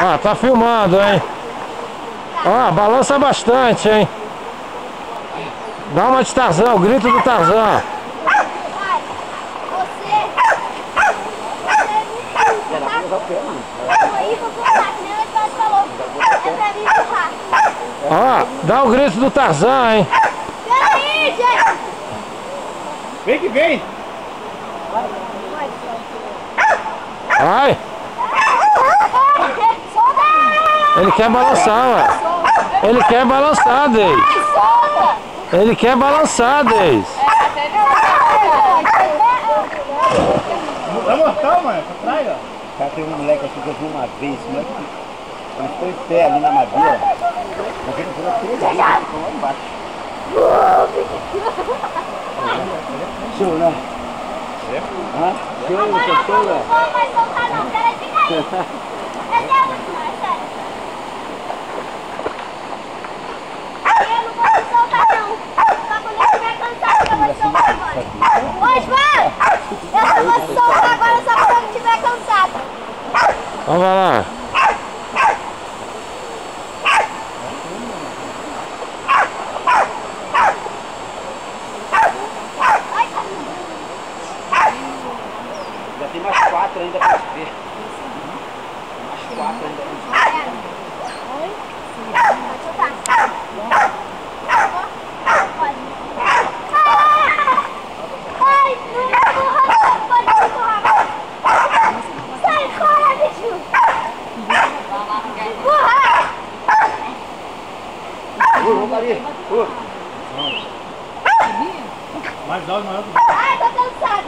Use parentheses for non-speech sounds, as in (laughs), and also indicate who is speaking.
Speaker 1: Ah, tá filmando, hein? Ó, balança bastante, hein? Dá uma de Tarzan, o grito do Tarzan. Ó, dá o grito do Tarzan, hein?
Speaker 2: Peraí, gente!
Speaker 3: Vem que vem!
Speaker 1: Vai! Ele quer balançar, ué. Ele quer balançar, Deis. Ele quer balançar, Deis.
Speaker 3: Tá mortal, mano, pra trás, ó.
Speaker 4: Cara, tem um moleque aqui que eu vi uma vez, esse moleque, ele ficou em pé ali na madeira, mas ele pulou três vezes, ficou lá embaixo. Show, né? Hã? Show,
Speaker 2: Agora
Speaker 4: não
Speaker 2: eu
Speaker 4: show,
Speaker 2: não
Speaker 4: né?
Speaker 2: vou mais soltar não, peraí, fica aí. (laughs) Essa é a última, é sério. Eu não vou te soltar não. Só quando eu estiver cansado que eu vou te soltar agora. Ô, João! Eu soltar agora só quando eu estiver cansado.
Speaker 1: Então vai lá.
Speaker 4: Já tem mais quatro ainda pra ver. Mais quatro ainda pra
Speaker 2: Oi?
Speaker 4: Ô,
Speaker 3: Mais dose maior
Speaker 2: Ai, tô cansado.